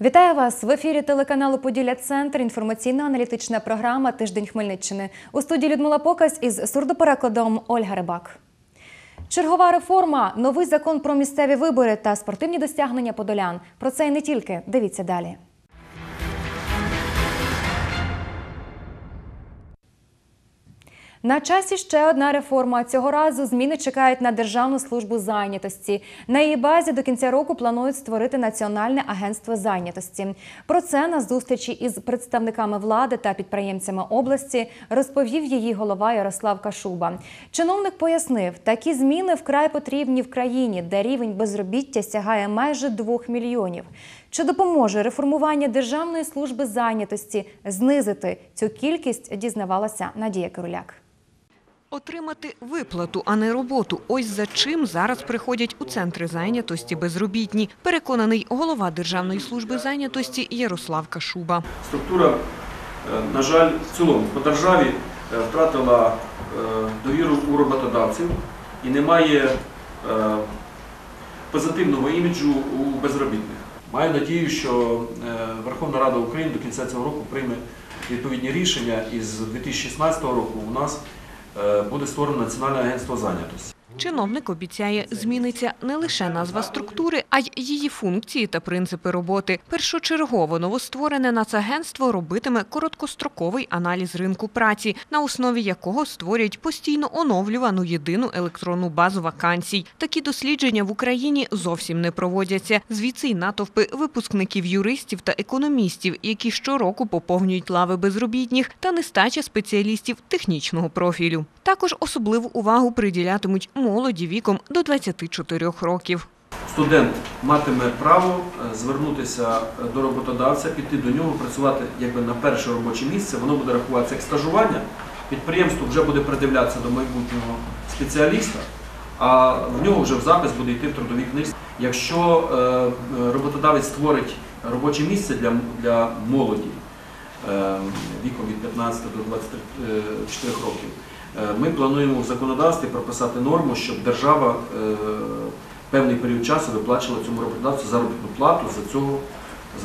Вітаю вас в ефірі телеканалу Поділля Центр. Інформаційно-аналітична програма Тиждень Хмельниччини. У студії Людмила Покась із сурдоперекладом Ольга Рибак. Чергова реформа, новий закон про місцеві вибори та спортивні досягнення подолян. Про це і не тільки. Дивіться далі. На часі ще одна реформа. Цього разу зміни чекають на Державну службу зайнятості. На її базі до кінця року планують створити Національне агентство зайнятості. Про це на зустрічі із представниками влади та підприємцями області розповів її голова Ярослав Кашуба. Чиновник пояснив, такі зміни вкрай потрібні в країні, де рівень безробіття сягає майже 2 мільйонів. Чи допоможе реформування Державної служби зайнятості знизити цю кількість, дізнавалася Надія Кируляк. Отримати виплату, а не роботу. Ось за чим зараз приходять у центри зайнятості безробітні. Переконаний голова Державної служби зайнятості Ярослав Кашуба. Структура, е, на жаль, в цілому по державі е, втратила е, довіру у роботодавців і немає позитивного іміджу у безробітних. Маю надію, що Верховна Рада України до кінця цього року прийме відповідні рішення і з 2016 року у нас буде створено Національне агентство зайнятості. Чиновник обіцяє, зміниться не лише назва структури, а й її функції та принципи роботи. Першочергово новостворене нацагентство робитиме короткостроковий аналіз ринку праці, на основі якого створять постійно оновлювану єдину електронну базу вакансій. Такі дослідження в Україні зовсім не проводяться. Звідси й натовпи випускників юристів та економістів, які щороку поповнюють лави безробітних та нестача спеціалістів технічного профілю. Також особливу увагу приділятимуть молоді віком до 24 років. Студент матиме право е, звернутися е, до роботодавця, піти до нього, працювати якби на перше робоче місце, воно буде рахуватися як стажування. Підприємство вже буде придивлятися до майбутнього спеціаліста, а в нього вже в запис буде йти в трудовій книжці. Якщо е, роботодавець створить робоче місце для, для молоді віком від 15 до 24 років, ми плануємо в законодавстві прописати норму, щоб держава е, певний період часу виплачувала цьому роботодавцю заробітну плату за цього,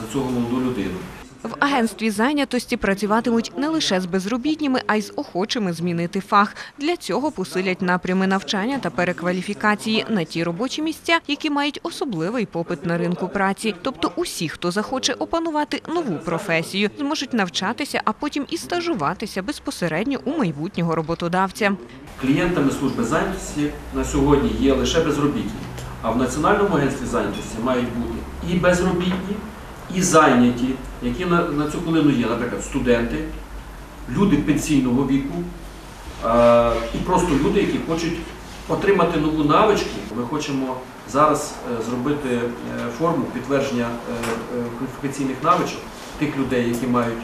за цього молоду людину. В агентстві зайнятості працюватимуть не лише з безробітніми, а й з охочими змінити фах. Для цього посилять напрями навчання та перекваліфікації на ті робочі місця, які мають особливий попит на ринку праці. Тобто усі, хто захоче опанувати нову професію, зможуть навчатися, а потім і стажуватися безпосередньо у майбутнього роботодавця. Клієнтами служби зайнятості на сьогодні є лише безробітні, а в Національному агентстві зайнятості мають бути і безробітні, і зайняті, які на, на цю хвилину є, наприклад, студенти, люди пенсійного віку е, і просто люди, які хочуть отримати нову навичку. Ми хочемо зараз е, зробити е, форму підтвердження е, е, кваліфікаційних навичок тих людей, які мають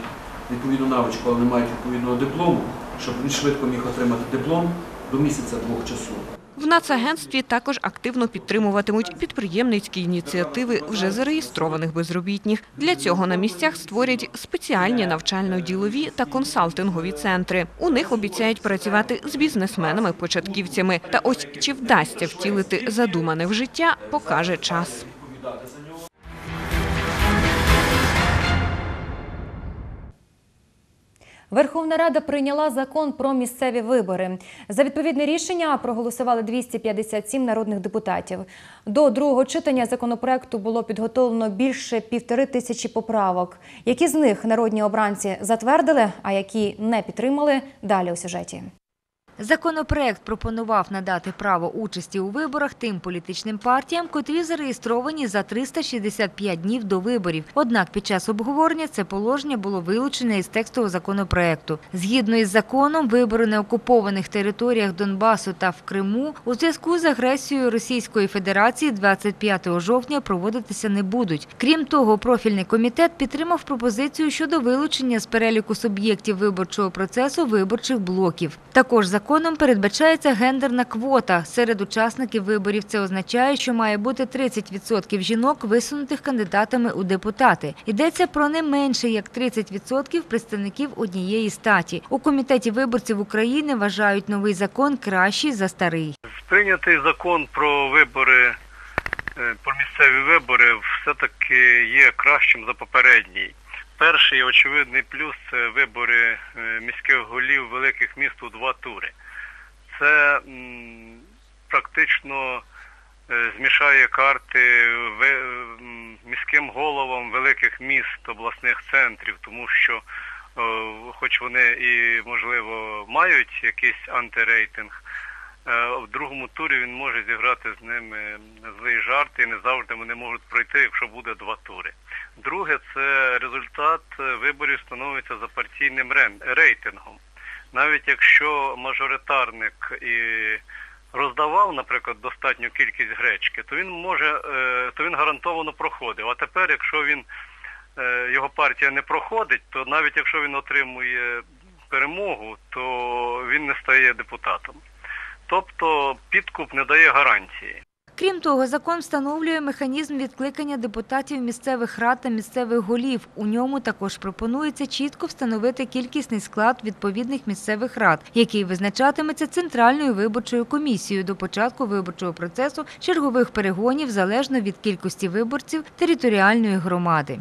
відповідну навичку, але не мають відповідного диплому, щоб він швидко міг отримати диплом до місяця двох часу. В нацагентстві також активно підтримуватимуть підприємницькі ініціативи вже зареєстрованих безробітних. Для цього на місцях створять спеціальні навчально-ділові та консалтингові центри. У них обіцяють працювати з бізнесменами-початківцями. Та ось чи вдасться втілити задумане в життя, покаже час. Верховна Рада прийняла закон про місцеві вибори. За відповідне рішення проголосували 257 народних депутатів. До другого читання законопроекту було підготовлено більше півтори тисячі поправок. Які з них народні обранці затвердили, а які не підтримали, далі у сюжеті. Законопроект пропонував надати право участі у виборах тим політичним партіям, котрі зареєстровані за 365 днів до виборів. Однак під час обговорення це положення було вилучене із тексту законопроекту. Згідно із законом, вибори на окупованих територіях Донбасу та в Криму у зв'язку з агресією Російської Федерації 25 жовтня проводитися не будуть. Крім того, профільний комітет підтримав пропозицію щодо вилучення з переліку суб'єктів виборчого процесу виборчих блоків. Також законом передбачається гендерна квота серед учасників виборів. Це означає, що має бути 30% жінок, висунутих кандидатами у депутати. Йдеться про не менше як 30% представників однієї статі. У комітеті виборців України вважають новий закон кращий за старий. Прийнятий закон про вибори е, про місцеві вибори все-таки є кращим за попередній. Перший очевидний плюс це вибори е, міських голів великих міст у два тури. Це практично е, змішає карти міським головам великих міст, обласних центрів, тому що, хоч вони і можливо мають якийсь антирейтинг, е, в другому турі він може зіграти з ними злий жарт, і не завжди вони можуть пройти, якщо буде два тури. Друге, це результат е, виборів становиться за партійним рейтингом. Навіть якщо мажоритарник і роздавав, наприклад, достатню кількість гречки, то він може, е, то він гарантовано проходив. А тепер, якщо він е, його партія не проходить, то навіть якщо він отримує перемогу, то він не стає депутатом. Тобто підкуп не дає гарантії. Крім того, закон встановлює механізм відкликання депутатів місцевих рад та місцевих голів. У ньому також пропонується чітко встановити кількісний склад відповідних місцевих рад, який визначатиметься Центральною виборчою комісією до початку виборчого процесу чергових перегонів залежно від кількості виборців територіальної громади.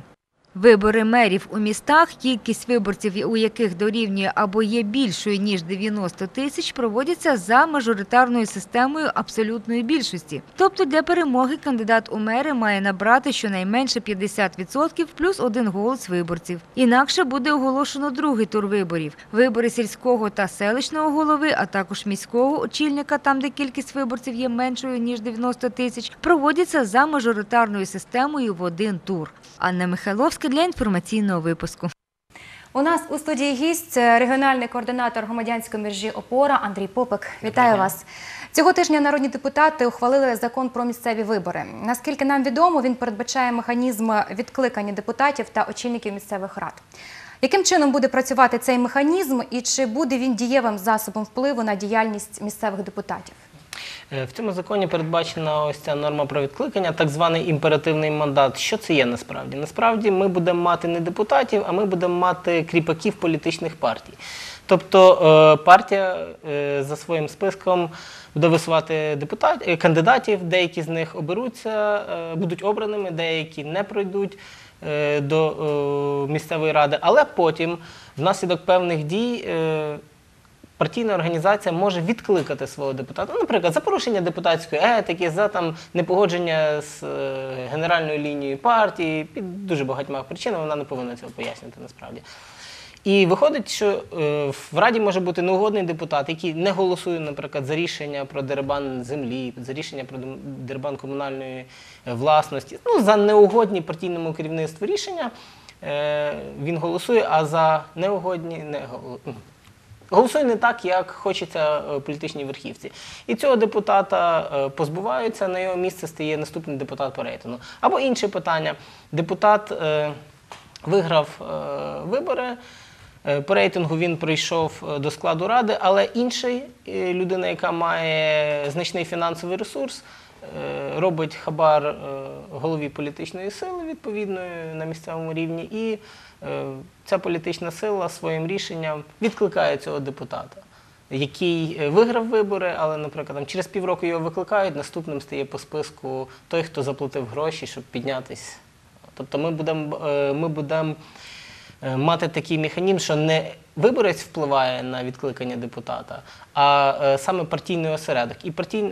Вибори мерів у містах, кількість виборців, у яких дорівнює або є більшою ніж 90 тисяч, проводяться за мажоритарною системою абсолютної більшості. Тобто для перемоги кандидат у мери має набрати щонайменше 50% плюс один голос виборців. Інакше буде оголошено другий тур виборів. Вибори сільського та селищного голови, а також міського очільника, там де кількість виборців є меншою ніж 90 тисяч, проводяться за мажоритарною системою в один тур. Анна Михайловська для інформаційного випуску. У нас у студії гість е, регіональний координатор громадянської мережі ОПОРА Андрій Попик. Вітаю вас. Цього тижня народні депутати ухвалили закон про місцеві вибори. Наскільки нам відомо, він передбачає механізм відкликання депутатів та очільників місцевих рад. Яким чином буде працювати цей механізм і чи буде він дієвим засобом впливу на діяльність місцевих депутатів? Е, В цьому законі передбачена ось ця норма про відкликання, так званий імперативний мандат. Що це є насправді? Насправді ми будемо мати не депутатів, а ми будемо мати кріпаків політичних партій. Тобто е, партія е, за своїм списком буде висувати депутат, е, кандидатів, деякі з них оберуться, будуть обраними, деякі не пройдуть до місцевої ради, але потім, внаслідок певних дій, партійна організація може відкликати свого депутата. Ну, наприклад, за порушення депутатської етики, за там непогодження з е, генеральною лінією партії, під дуже багатьма причинами вона не повинна цього пояснювати насправді. І виходить, що е, в Раді може бути неугодний депутат, який не голосує, наприклад, за рішення про дерибан землі, за рішення про дерибан комунальної е, власності, ну, за неугодні партійному керівництву рішення. Він голосує, а за неугодні не голо- Голосує не так, як хочеться е, політичній верхівці. І цього депутата е, позбуваються, на його місце стає наступний депутат по рейтингу. Або інше питання. Депутат е, виграв вибори. По рейтингу він прийшов до складу ради, але інший людина, яка має значний фінансовий ресурс, робить хабар е, голові політичної сили відповідної на місцевому рівні, і е, ця політична сила своїм рішенням відкликає цього депутата. Який е, виграв вибори, але, наприклад, там через півроку його викликають, наступним стає по списку той, хто заплатив гроші, щоб піднятись. Тобто ми будемо е, ми будемо е, мати такий механізм, що не виборець впливає на відкликання депутата, а е, саме партійний осередок. І партій,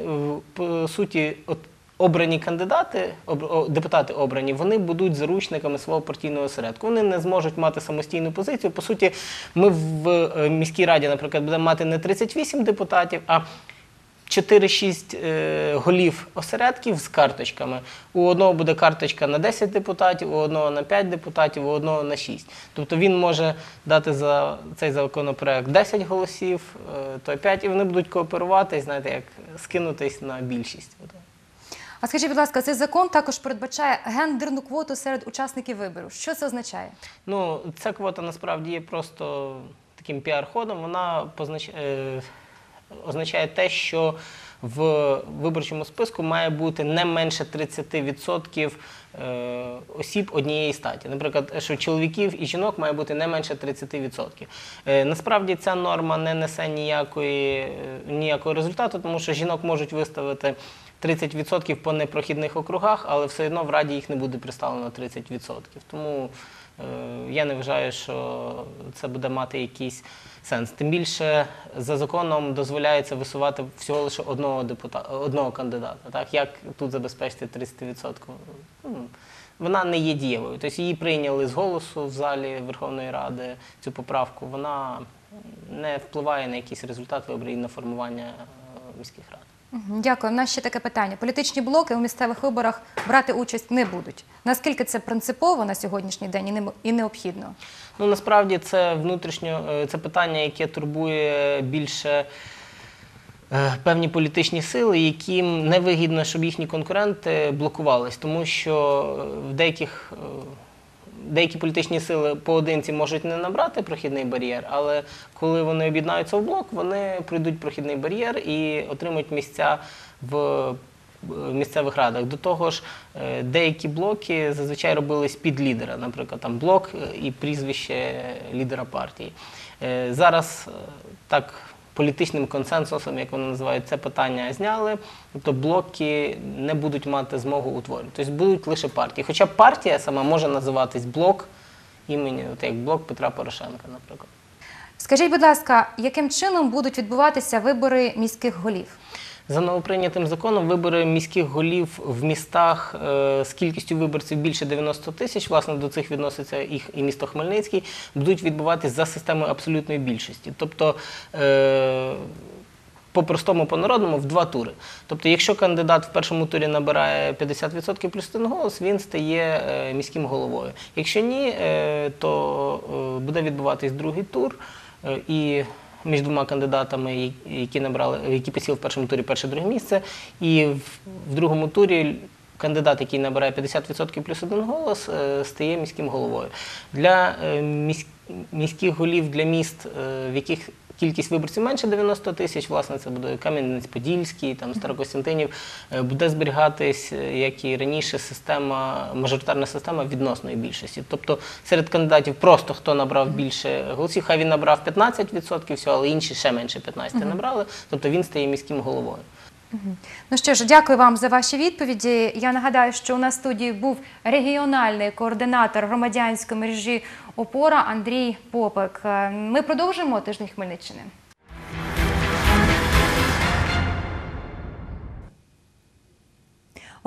по суті, от обрані кандидати, об- депутати обрані, вони будуть заручниками свого партійного осередку. Вони не зможуть мати самостійну позицію. По суті, ми в е, міській раді, наприклад, будемо мати не 38 депутатів, а 4-6 е, голів осередків з карточками. У одного буде карточка на 10 депутатів, у одного на 5 депутатів, у одного на 6. Тобто він може дати за цей законопроект 10 голосів, е, той 5, і вони будуть кооперувати, знаєте, як скинутись на більшість. А скажіть, будь ласка, цей закон також передбачає гендерну квоту серед учасників виборів. Що це означає? Ну, ця квота насправді є просто таким піар-ходом. Вона познач... означає те, що в виборчому списку має бути не менше 30% е, осіб однієї статі. Наприклад, що чоловіків і жінок має бути не менше 30%. Е, Насправді ця норма не несе ніякої, е, ніякого результату, тому що жінок можуть виставити 30% по непрохідних округах, але все одно в Раді їх не буде представлено 30%. Тому е, я не вважаю, що це буде мати якийсь сенс. Тим більше за законом дозволяється висувати всього лише одного депутата, одного кандидата. Так як тут забезпечити 30%? Ну, Вона не є дієвою. Тобто її прийняли з голосу в залі Верховної Ради цю поправку. Вона не впливає на якісь результати виборів і на формування е, міських рад. Дякую. У нас ще таке питання. Політичні блоки у місцевих виборах брати участь не будуть. Наскільки це принципово на сьогоднішній день і необхідно? Ну насправді це внутрішньо е, це питання, яке турбує більше е, певні політичні сили, яким невигідно, щоб їхні конкуренти блокувались, тому що е, в деяких. Деякі політичні сили поодинці можуть не набрати прохідний бар'єр, але коли вони об'єднаються в блок, вони пройдуть прохідний бар'єр і отримують місця в е, місцевих радах. До того ж, е, деякі блоки зазвичай робились під лідера, наприклад, там блок і прізвище лідера партії. Е, Зараз е, так політичним консенсусом, як вони називають, це питання зняли. Тобто блоки не будуть мати змогу утворювати. Тобто будуть лише партії. Хоча партія сама може називатись блок імені, от як блок Петра Порошенка, наприклад. Скажіть, будь ласка, яким чином будуть відбуватися вибори міських голів? За новоприйнятим законом вибори міських голів в містах е, з кількістю виборців більше 90 тисяч, власне, до цих відноситься їх і місто Хмельницький, будуть відбуватися за системою абсолютної більшості. Тобто е, по-простому, по-народному в два тури. Тобто, якщо кандидат в першому турі набирає 50% плюс один голос, він стає е, міським головою. Якщо ні, то буде відбуватись другий тур. І між двома кандидатами, які набрали, які посіли в першому турі перше друге місце, і в, в другому турі кандидат, який набирає 50% плюс один голос, е, стає міським головою. Для е, міських голів для міст, е, в яких кількість виборців менше 90 тисяч, власне, це буде Кам'янець-Подільський, там Старокостянтинів, е, буде зберігатись, е, як і раніше, система, мажоритарна система відносної більшості. Тобто серед кандидатів просто хто набрав більше голосів, хай він набрав 15% всього, але інші ще менше 15 набрали, тобто він стає міським головою. Ну що ж, дякую вам за ваші відповіді. Я нагадаю, що у нас в студії був регіональний координатор громадянської мережі Опора Андрій Попик. Ми продовжуємо тиждень Хмельниччини.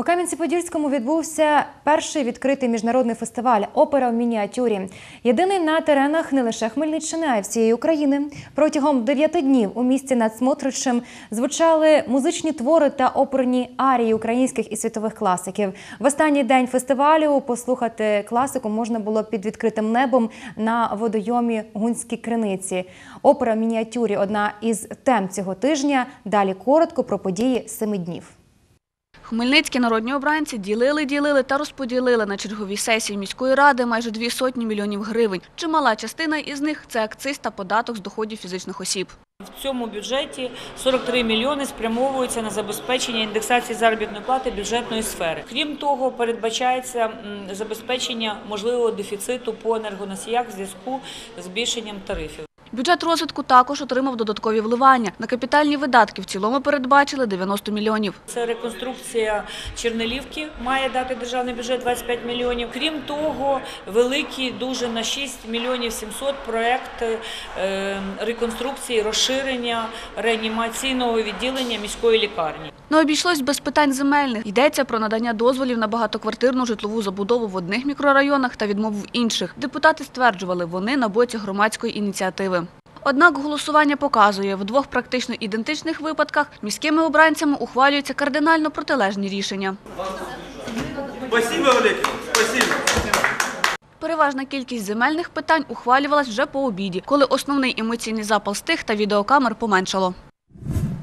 У Кам'янці-Подільському відбувся перший відкритий міжнародний фестиваль Опера в мініатюрі. Єдиний на теренах не лише Хмельниччини, а й всієї України. Протягом дев'яти днів у місті над Смотричем звучали музичні твори та оперні арії українських і світових класиків. В останній день фестивалю послухати класику можна було під відкритим небом на водойомі Гунські криниці. Опера в мініатюрі одна із тем цього тижня. Далі коротко про події семи днів. Хмельницькі народні обранці ділили, ділили та розподілили на черговій сесії міської ради майже дві сотні мільйонів гривень. Чимала частина із них це акциз та податок з доходів фізичних осіб. В цьому бюджеті 43 мільйони спрямовуються на забезпечення індексації заробітної плати бюджетної сфери. Крім того, передбачається забезпечення можливого дефіциту по енергоносіях в зв'язку з збільшенням тарифів. Бюджет розвитку також отримав додаткові вливання. На капітальні видатки в цілому передбачили 90 мільйонів. Це реконструкція Чернелівки має дати державний бюджет 25 мільйонів. Крім того, великий дуже на 6 мільйонів 700 проект е, реконструкції, розширення реанімаційного відділення міської лікарні. Не обійшлось без питань земельних. Йдеться про надання дозволів на багатоквартирну житлову забудову в одних мікрорайонах та відмову в інших. Депутати стверджували, вони на боці громадської ініціативи. Однак голосування показує, в двох практично ідентичних випадках міськими обранцями ухвалюються кардинально протилежні рішення. Спасибо велике. Спасибо. Переважна кількість земельних питань ухвалювалась вже по обіді, коли основний емоційний запал стих та відеокамер поменшало.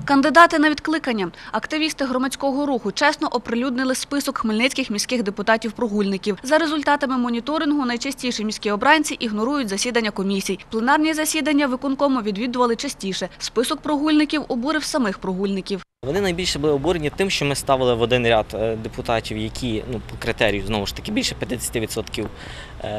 Кандидати на відкликання. Активісти громадського руху чесно оприлюднили список хмельницьких міських депутатів-прогульників. За результатами моніторингу найчастіше міські обранці ігнорують засідання комісій. Пленарні засідання виконкому відвідували частіше. Список прогульників обурив самих прогульників. Вони найбільше були обурені тим, що ми ставили в один ряд е, депутатів, які ну, по критерію знову ж таки більше 50% ем,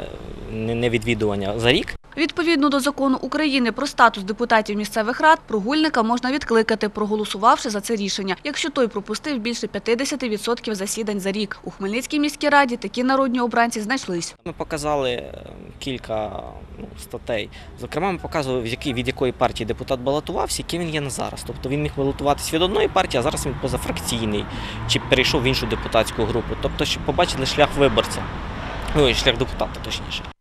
е, невідвідування за рік. Відповідно до закону України про статус депутатів місцевих рад, прогульника можна відкликати, проголосувавши за це рішення, якщо той пропустив більше 50% засідань за рік. У Хмельницькій міській раді такі народні обранці знайшлись. Ми показали е, кілька ну, статей. Зокрема, ми показували, від якої партії депутат балотувався, який він є на зараз. Тобто він міг балотуватись від одної партії, а зараз він позафракційний, чи перейшов в іншу депутатську групу. Тобто, щоб побачили шлях виборця, ну, шлях депутата, точніше.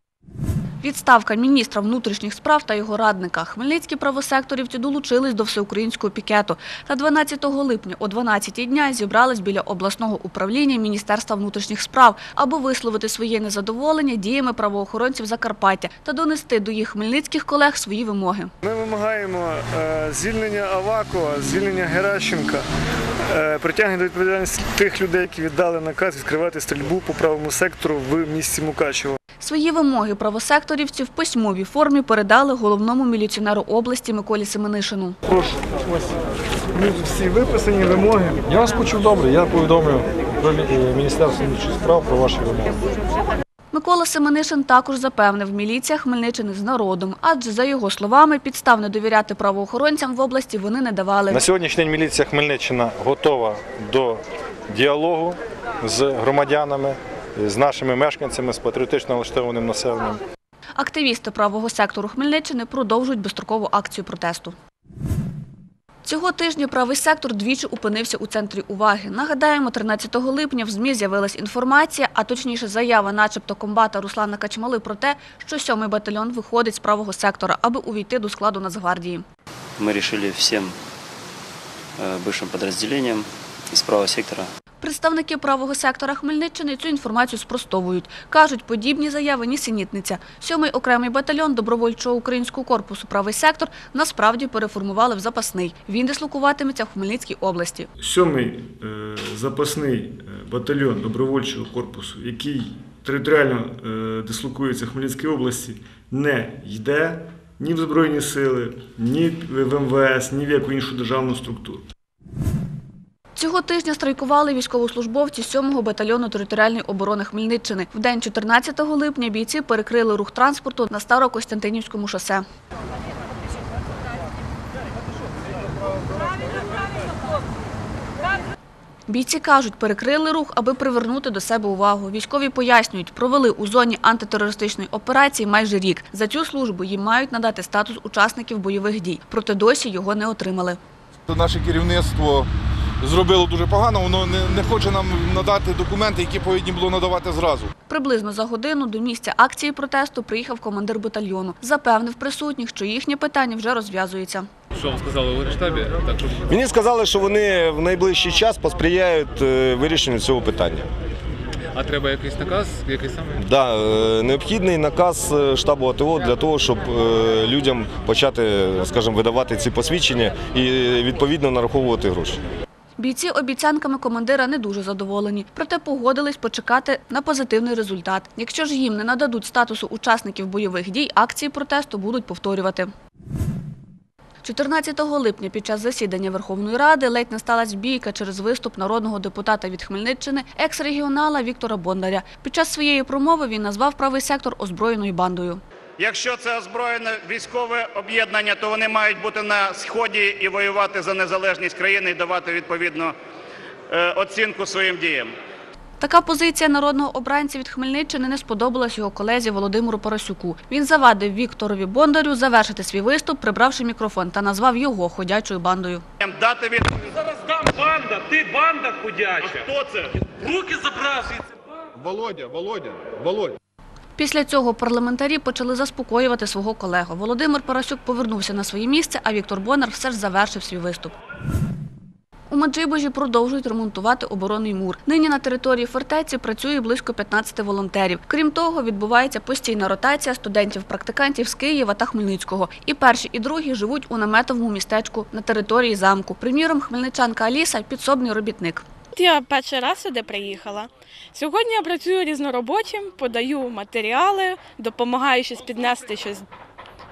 Відставка міністра внутрішніх справ та його радника. Хмельницькі правосекторівці долучились до всеукраїнського пікету. Та 12 липня о 12 дня зібрались біля обласного управління Міністерства внутрішніх справ, аби висловити своє незадоволення діями правоохоронців Закарпаття та донести до їх хмельницьких колег свої вимоги. Ми вимагаємо е, звільнення Авакова, звільнення Геращенка, е, притягнення до відповідальності тих людей, які віддали наказ відкривати стрільбу по правому сектору в місті Мукачево. Свої вимоги правосекторівці в письмовій формі передали головному міліціонеру області Миколі Семенишину. Прошу, ось всі виписані вимоги. Я вас почув добре, я повідомлю про Міністерство внутрішніх справ про ваші вимоги. Микола Семенишин також запевнив, міліція Хмельниччини з народом, адже за його словами, підстав не довіряти правоохоронцям в області вони не давали. На сьогоднішній день міліція Хмельниччина готова до діалогу з громадянами, з нашими мешканцями, з патріотично налаштованим населенням. Активісти правого сектору Хмельниччини продовжують безстрокову акцію протесту. Цього тижня правий сектор двічі опинився у центрі уваги. Нагадаємо, 13 липня в ЗМІ з'явилась інформація, а точніше заява начебто комбата Руслана Качмали про те, що 7-й батальйон виходить з правого сектора, аби увійти до складу Нацгвардії. Мы решили всем э, бывшим подразделениям из правого сектора Представники правого сектора Хмельниччини цю інформацію спростовують. Кажуть, подібні заяви нісенітниця. Сьомий окремий батальйон добровольчого українського корпусу «Правий сектор» насправді переформували в запасний. Він дислокуватиметься в Хмельницькій області. Сьомий е, запасний е, батальйон добровольчого корпусу, який територіально е, дислокується в Хмельницькій області, не йде ні в Збройні сили, ні в МВС, ні в яку іншу державну структуру. Цього тижня страйкували військовослужбовці 7-го батальйону територіальної оборони Хмельниччини. В день 14 липня бійці перекрили рух транспорту на Старокостянтинівському шосе. Бійці кажуть, перекрили рух, аби привернути до себе увагу. Військові пояснюють, провели у зоні антитерористичної операції майже рік. За цю службу їм мають надати статус учасників бойових дій, проте досі його не отримали. Наше керівництво зробило дуже погано, воно не, не хоче нам надати документи, які повинні було надавати зразу. Приблизно за годину до місця акції протесту приїхав командир батальйону. Запевнив присутніх, що їхнє питання вже розв'язується. Що вам сказали у штабі? Так, Мені сказали, що вони в найближчий час посприяють е, вирішенню цього питання. а треба якийсь наказ, який саме? Да, е, необхідний наказ е, штабу АТО для того, щоб людям почати, скажімо, видавати ці посвідчення і відповідно нараховувати гроші. Бійці обіцянками командира не дуже задоволені, проте погодились почекати на позитивний результат. Якщо ж їм не нададуть статусу учасників бойових дій, акції протесту будуть повторювати. 14 липня під час засідання Верховної Ради ледь не сталася бійка через виступ народного депутата від Хмельниччини, екс-регіонала Віктора Бондаря. Під час своєї промови він назвав правий сектор озброєною бандою. Якщо це озброєне військове об'єднання, то вони мають бути на сході і воювати за незалежність країни і давати відповідну е, оцінку своїм діям. Така позиція народного обранця від Хмельниччини не сподобалась його колезі Володимиру Парасюку. Він завадив Вікторові Бондарю завершити свій виступ, прибравши мікрофон, та назвав його ходячою бандою. Дати від Зараз дам банда, ти банда ходяча. хто це? Руки забрав. Володя, Володя, Володя. Після цього парламентарі почали заспокоювати свого колегу. Володимир Парасюк повернувся на своє місце, а Віктор Бондар все ж завершив свій виступ. У Маджибожі продовжують ремонтувати оборонний мур. Нині на території фортеці працює близько 15 волонтерів. Крім того, відбувається постійна ротація студентів-практикантів з Києва та Хмельницького. І перші, і другі живуть у наметовому містечку на території замку. Приміром, хмельничанка Аліса – підсобний робітник. Я перший раз сюди приїхала. Сьогодні я працюю різноробочим, подаю матеріали, допомагаю щось піднести, щось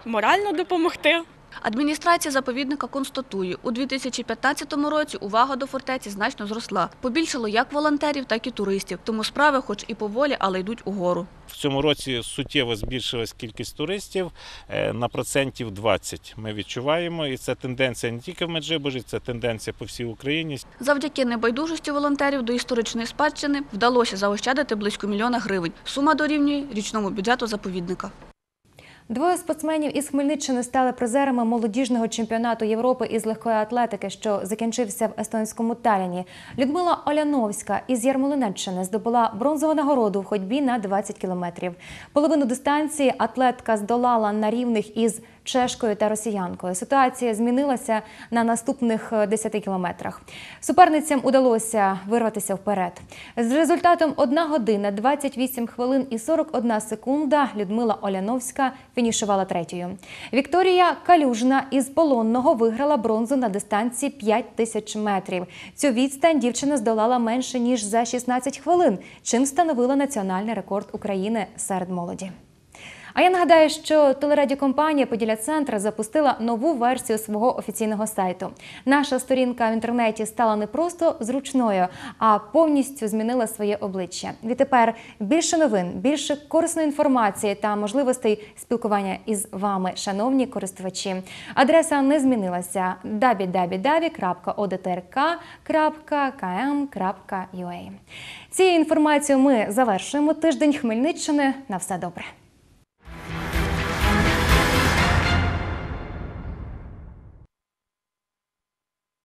морально допомогти. Адміністрація заповідника констатує, у 2015 році увага до фортеці значно зросла. Побільшало як волонтерів, так і туристів. Тому справи, хоч і поволі, але йдуть угору. В цьому році суттєво збільшилась кількість туристів е, на процентів 20. Ми відчуваємо, і це тенденція не тільки в Меджибожі, це тенденція по всій Україні. Завдяки небайдужості волонтерів до історичної спадщини вдалося заощадити близько мільйона гривень. Сума дорівнює річному бюджету заповідника. Двоє спортсменів із Хмельниччини стали призерами молодіжного чемпіонату Європи із легкої атлетики, що закінчився в естонському Таліні. Людмила Оляновська із Ярмолинеччини здобула бронзову нагороду в ходьбі на 20 кілометрів. Половину дистанції атлетка здолала на рівних із чешкою та росіянкою. Ситуація змінилася на наступних е, 10 кілометрах. Суперницям удалося вирватися вперед. З результатом 1 година 28 хвилин і 41 секунда Людмила Оляновська фінішувала третьою. Вікторія Калюжна із Полонного виграла бронзу на дистанції 5 тисяч метрів. Цю відстань дівчина здолала менше ніж за 16 хвилин, чим встановила національний рекорд України серед молоді. А я нагадаю, що телерадіокомпанія Поділя Центр запустила нову версію свого офіційного сайту. Наша сторінка в інтернеті стала не просто зручною, а повністю змінила своє обличчя. Відтепер більше новин, більше корисної інформації та можливостей спілкування із вами, шановні користувачі. Адреса не змінилася: www.odtrk.km.ua Цією інформацією ми завершуємо тиждень Хмельниччини. На все добре.